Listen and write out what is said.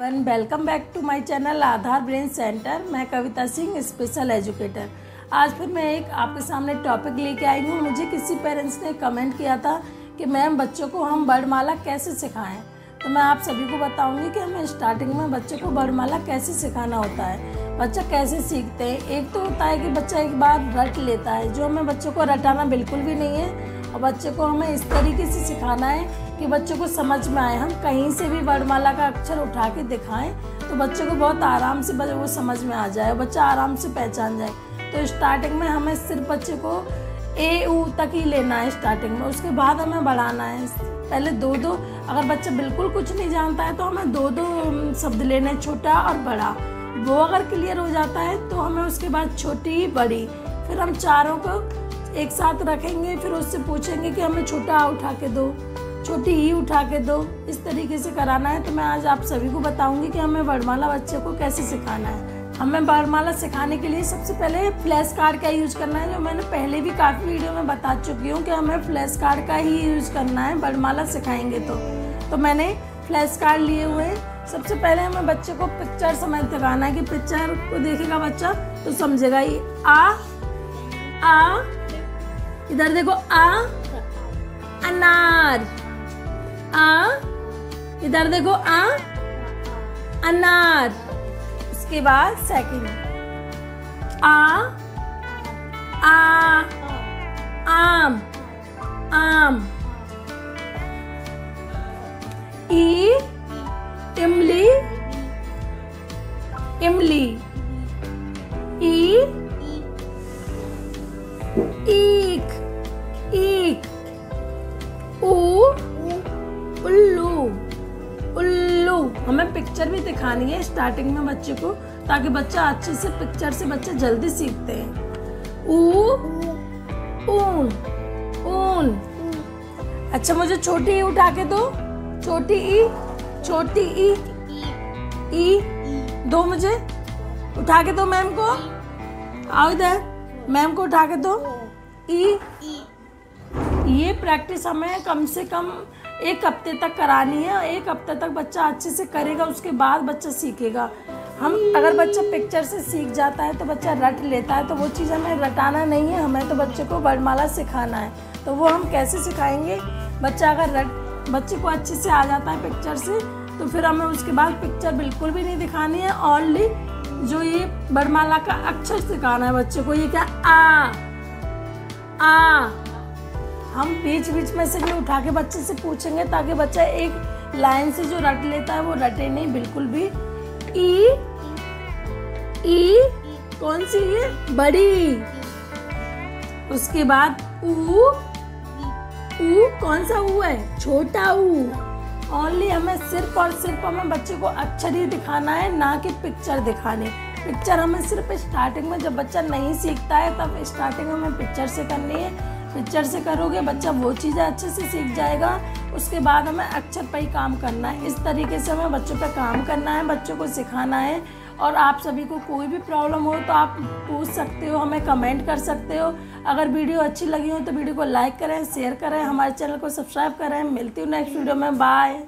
One welcome back to my channel Aadhaar brain center मैं Kavita Singh special educator आज फिर मैं एक आपके सामने टॉपिक लेके आई हूँ। मुझे किसी पेरेंट्स ने कमेंट किया था कि, मैम, बच्चों को हम वर्णमाला कैसे सिखाएँ? तो मैं आप सभी को बताऊँगी कि हमें स्टार्टिंग में बच्चों को वर्णमाला कैसे सिखाना होता है। बच्चा कैसे सीखते हैं? एक तो होता है कि बच्चा एक बार रट लेता है, जो हमें बच्चों को रटाना बिल्कुल भी नहीं है। और बच्चे को हमें इस तरीके से सिखाना है कि बच्चों को समझ में आए। हम कहीं से भी वर्णमाला का अक्षर उठा के दिखाएँ तो बच्चे को बहुत आराम से वो समझ में आ जाए बच्चा आराम से पहचान जाए। तो स्टार्टिंग में हमें सिर्फ़ बच्चे को ए ऊ तक ही लेना है स्टार्टिंग में। उसके बाद हमें बढ़ाना है। पहले दो दो, अगर बच्चा बिल्कुल कुछ नहीं जानता है तो हमें दो दो शब्द लेने छोटा और बड़ा। वो अगर क्लियर हो जाता है तो हमें उसके बाद छोटी, बड़ी। फिर हम चारों को एक साथ रखेंगे, फिर उससे पूछेंगे कि हमें छोटा उठा के दो, छोटी ही उठा के दो। इस तरीके से कराना है तो मैं आज आप सभी को बताऊँगी कि हमें वर्णमाला बच्चे को कैसे सिखाना है। हमें वर्णमाला सिखाने के लिए सबसे पहले फ्लैश कार्ड का यूज़ करना है, जो मैंने पहले भी काफ़ी वीडियो में बता चुकी हूँ कि हमें फ्लैश कार्ड का ही यूज़ करना है वर्णमाला सिखाएँगे तो। तो मैंने फ्लैश कार्ड लिए हुए सबसे पहले हमें बच्चे को पिक्चर समझ दिखाना है कि पिक्चर को देखेगा बच्चा तो समझेगा ये आ आ इधर देखो, आ, अनार। आ, इधर देखो, आ, अनार। उसके बाद सेकंड आ आ, आम। आम। ई, इमली। इमली। ईक ईक ऊ उल्लू उल्लू। हमें पिक्चर भी दिखानी है स्टार्टिंग में बच्चे को, ताकि बच्चा अच्छे से पिक्चर से बच्चे जल्दी सीखते हैं। ऊ ऊन ऊन। अच्छा मुझे छोटी ई उठा के दो। छोटी ई छोटी ई ई। दो मुझे। उठा के दो मैम को। आओ इधर। मैम को उठा के दो। ई। ये प्रैक्टिस हमें कम से कम एक हफ़्ते तक करानी है एक हफ़्ते तक बच्चा अच्छे से करेगा उसके बाद बच्चा सीखेगा। हम अगर बच्चा पिक्चर से सीख जाता है तो बच्चा रट लेता है तो वो चीज़ हमें रटाना नहीं है हमें तो बच्चे को वर्णमाला सिखाना है। तो वो हम कैसे सिखाएँगे? बच्चा अगर रट बच्चे को अच्छे से आ जाता है पिक्चर से तो फिर हमें उसके बाद पिक्चर बिल्कुल भी नहीं दिखानी है ओनली जो ये वर्णमाला का अक्षर सिखाना है बच्चे को, ये क्या आ आ। हम बीच बीच में से भी उठा के बच्चे से पूछेंगे ताकि बच्चा एक लाइन से जो रट लेता है वो रटे नहीं, बिल्कुल भी। ई ई, कौन सी ये बड़ी। उसके बाद ऊ ऊ कौन सा ऊ है? छोटा ऊ। ओनली हमें सिर्फ़ और सिर्फ़ हमें बच्चे को अक्षर ही दिखाना है, ना कि पिक्चर दिखाने। पिक्चर हमें सिर्फ़ स्टार्टिंग में जब बच्चा नहीं सीखता है, तब स्टार्टिंग हमें पिक्चर से करनी है। पिक्चर से करोगे, बच्चा वो चीज़ें अच्छे से सीख जाएगा। उसके बाद हमें अक्षर पर ही काम करना है। इस तरीके से हमें बच्चों पर काम करना है, बच्चों को सिखाना है। और आप सभी को कोई भी प्रॉब्लम हो तो आप पूछ सकते हो, हमें कमेंट कर सकते हो। अगर वीडियो अच्छी लगी हो तो वीडियो को लाइक करें, शेयर करें, हमारे चैनल को सब्सक्राइब करें। मिलती हूँ नेक्स्ट वीडियो में। बाय।